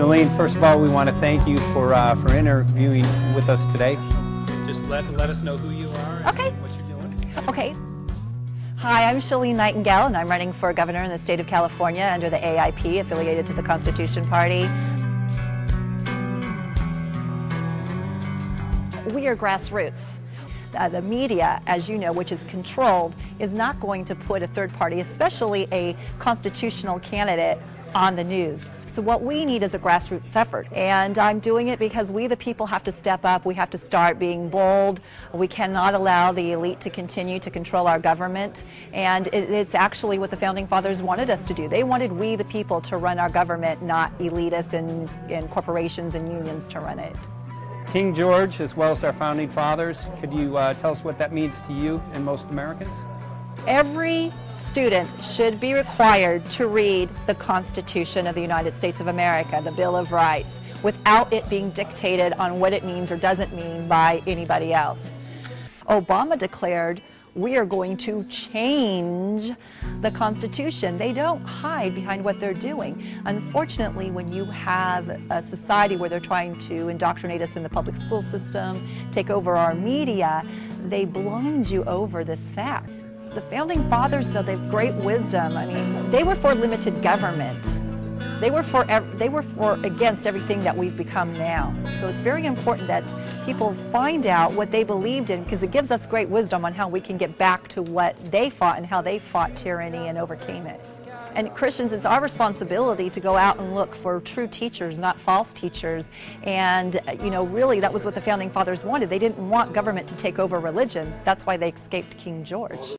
Chelene, first of all, we want to thank you for uh, for interviewing with us today. Just let let us know who you are. Okay. what you're doing. Okay. Hi, I'm Chelene Nightingale, and I'm running for governor in the state of California under the AIP, affiliated to the Constitution Party. We are grassroots. Uh, the media, as you know, which is controlled, is not going to put a third party, especially a constitutional candidate, on the news. So what we need is a grassroots effort. And I'm doing it because we, the people, have to step up. We have to start being bold. We cannot allow the elite to continue to control our government. And it, it's actually what the Founding Fathers wanted us to do. They wanted we, the people, to run our government, not elitists and, and corporations and unions to run it. King George, as well as our founding fathers, could you uh, tell us what that means to you and most Americans? Every student should be required to read the Constitution of the United States of America, the Bill of Rights, without it being dictated on what it means or doesn't mean by anybody else. Obama declared we are going to change the Constitution. They don't hide behind what they're doing. Unfortunately, when you have a society where they're trying to indoctrinate us in the public school system, take over our media, they blind you over this fact. The founding fathers, though, they have great wisdom. I mean, they were for limited government. They were for they were for against everything that we've become now. So it's very important that people find out what they believed in because it gives us great wisdom on how we can get back to what they fought and how they fought tyranny and overcame it. And Christians, it's our responsibility to go out and look for true teachers, not false teachers. And, you know, really that was what the founding fathers wanted. They didn't want government to take over religion. That's why they escaped King George.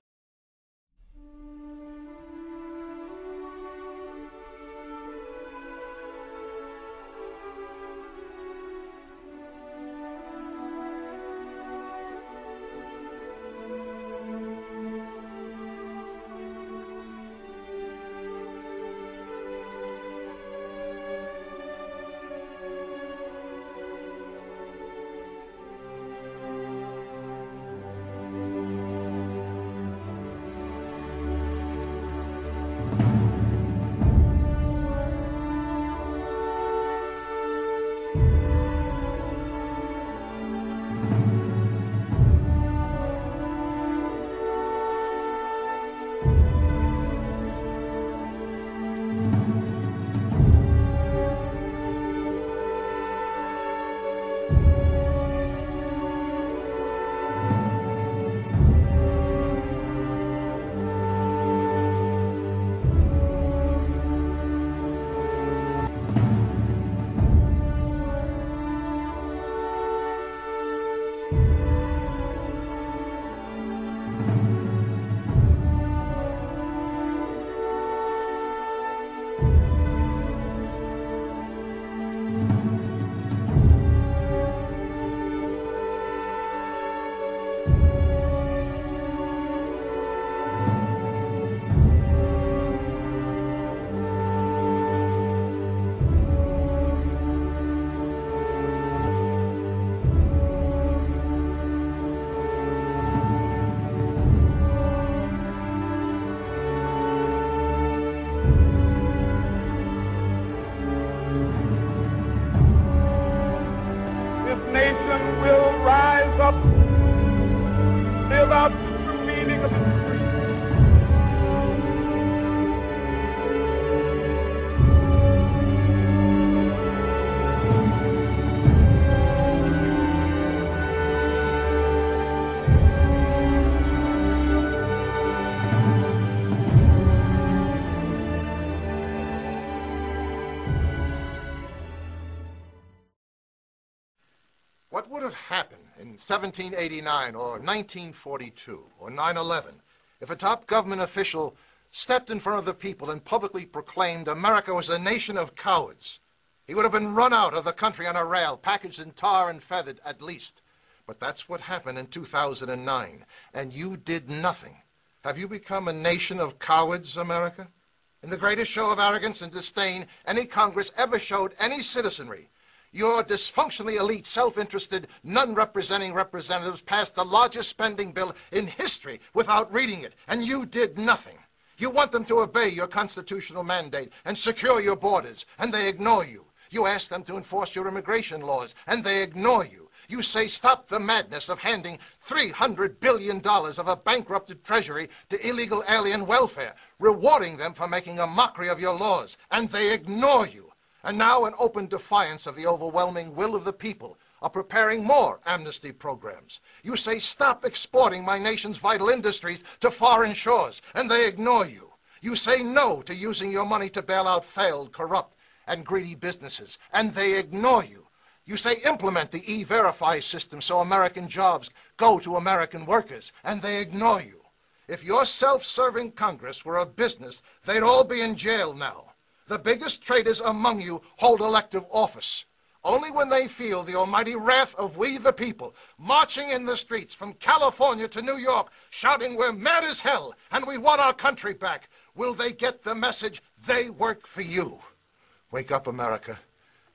1789 or 1942 or 9 11 if a top government official stepped in front of the people and publicly proclaimed America was a nation of cowards? He would have been run out of the country on a rail, packaged in tar and feathered at least. But that's what happened in 2009, and you did nothing. Have you become a nation of cowards, America? In the greatest show of arrogance and disdain any Congress ever showed any citizenry, your dysfunctionally elite, self-interested, none-representing representatives passed the largest spending bill in history without reading it, and you did nothing. You want them to obey your constitutional mandate and secure your borders, and they ignore you. You ask them to enforce your immigration laws, and they ignore you. You say stop the madness of handing $300 billion of a bankrupted treasury to illegal alien welfare, rewarding them for making a mockery of your laws, and they ignore you. And now, in open defiance of the overwhelming will of the people, are preparing more amnesty programs. You say stop exporting my nation's vital industries to foreign shores, and they ignore you. You say no to using your money to bail out failed, corrupt, and greedy businesses, and they ignore you. You say implement the E-Verify system so American jobs go to American workers, and they ignore you. If your self-serving Congress were a business, they'd all be in jail now. The biggest traitors among you hold elective office. Only when they feel the almighty wrath of we the people, marching in the streets from California to New York, shouting we're mad as hell and we want our country back, will they get the message they work for you. Wake up, America.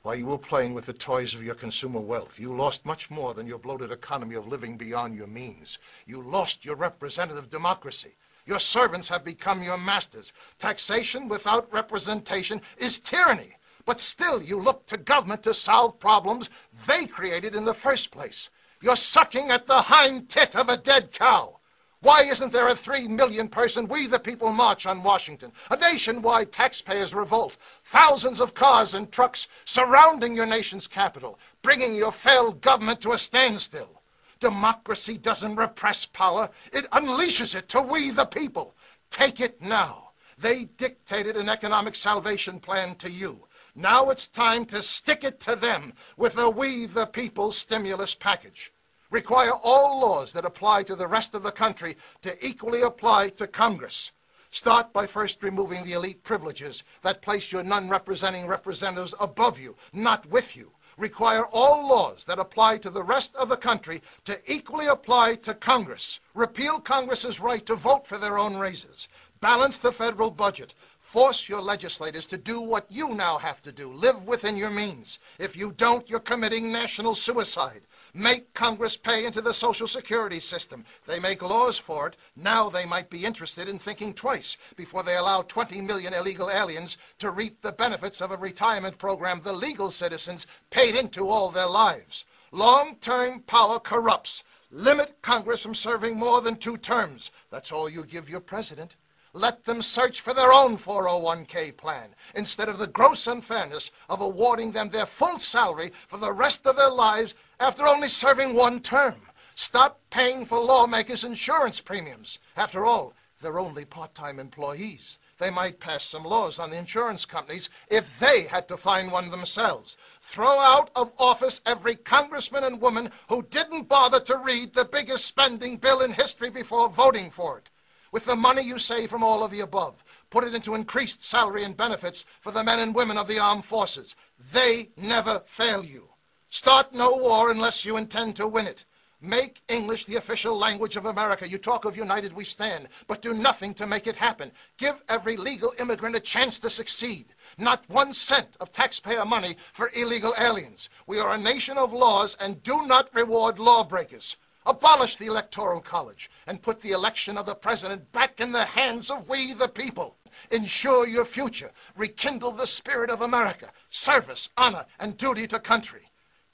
While you were playing with the toys of your consumer wealth, you lost much more than your bloated economy of living beyond your means. You lost your representative democracy. Your servants have become your masters. Taxation without representation is tyranny. But still, you look to government to solve problems they created in the first place. You're sucking at the hind tit of a dead cow. Why isn't there a three million person We the People march on Washington? A nationwide taxpayers revolt. Thousands of cars and trucks surrounding your nation's capital, bringing your failed government to a standstill. Democracy doesn't repress power, it unleashes it to we the people. Take it now. They dictated an economic salvation plan to you. Now it's time to stick it to them with a We the People stimulus package. Require all laws that apply to the rest of the country to equally apply to Congress. Start by first removing the elite privileges that place your non-representing representatives above you, not with you. Require all laws that apply to the rest of the country to equally apply to Congress. Repeal Congress's right to vote for their own raises. Balance the federal budget. Force your legislators to do what you now have to do. Live within your means. If you don't, you're committing national suicide. Make Congress pay into the Social Security system. They make laws for it. Now they might be interested in thinking twice before they allow 20 million illegal aliens to reap the benefits of a retirement program the legal citizens paid into all their lives. Long-term power corrupts. Limit Congress from serving more than two terms. That's all you give your president. Let them search for their own 401k plan instead of the gross unfairness of awarding them their full salary for the rest of their lives after only serving one term. Stop paying for lawmakers' insurance premiums. After all, they're only part-time employees. They might pass some laws on the insurance companies if they had to find one themselves. Throw out of office every congressman and woman who didn't bother to read the biggest spending bill in history before voting for it. With the money you save from all of the above, put it into increased salary and benefits for the men and women of the armed forces. They never fail you. Start no war unless you intend to win it. Make English the official language of America. You talk of united we stand, but do nothing to make it happen. Give every legal immigrant a chance to succeed. Not one cent of taxpayer money for illegal aliens. We are a nation of laws and do not reward lawbreakers. Abolish the Electoral College and put the election of the president back in the hands of we the people. Ensure your future. Rekindle the spirit of America. Service, honor, and duty to country.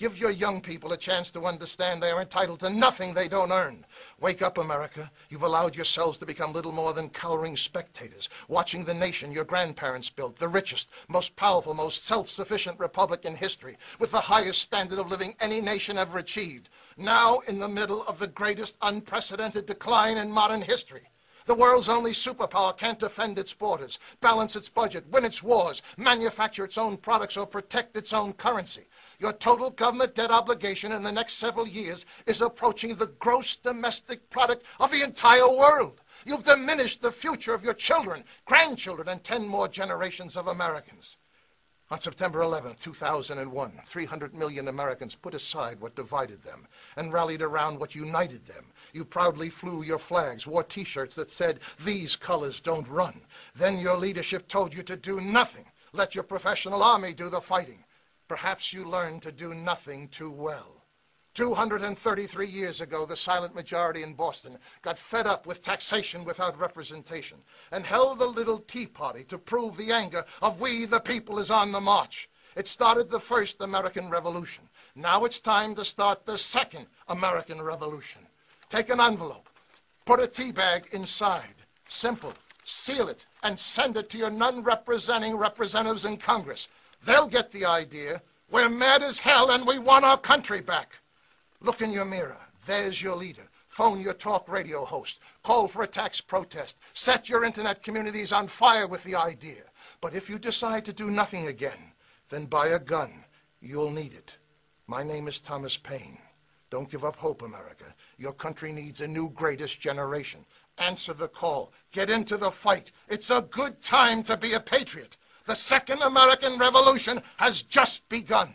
Give your young people a chance to understand they are entitled to nothing they don't earn. Wake up, America. You've allowed yourselves to become little more than cowering spectators, watching the nation your grandparents built, the richest, most powerful, most self-sufficient republic in history, with the highest standard of living any nation ever achieved, now in the middle of the greatest unprecedented decline in modern history. The world's only superpower can't defend its borders, balance its budget, win its wars, manufacture its own products, or protect its own currency. Your total government debt obligation in the next several years is approaching the gross domestic product of the entire world. You've diminished the future of your children, grandchildren, and 10 more generations of Americans. On September 11, 2001, 300 million Americans put aside what divided them and rallied around what united them. You proudly flew your flags, wore T-shirts that said, these colors don't run. Then your leadership told you to do nothing. Let your professional army do the fighting. Perhaps you learned to do nothing too well. 233 years ago, the silent majority in Boston got fed up with taxation without representation and held a little tea party to prove the anger of we the people is on the march. It started the first American Revolution. Now it's time to start the second American Revolution. Take an envelope, put a tea bag inside. Simple. Seal it and send it to your non-representing representatives in Congress. They'll get the idea. We're mad as hell and we want our country back. Look in your mirror. There's your leader. Phone your talk radio host. Call for a tax protest. Set your internet communities on fire with the idea. But if you decide to do nothing again, then buy a gun. You'll need it. My name is Thomas Paine. Don't give up hope, America. Your country needs a new greatest generation. Answer the call. Get into the fight. It's a good time to be a patriot. The second American Revolution has just begun.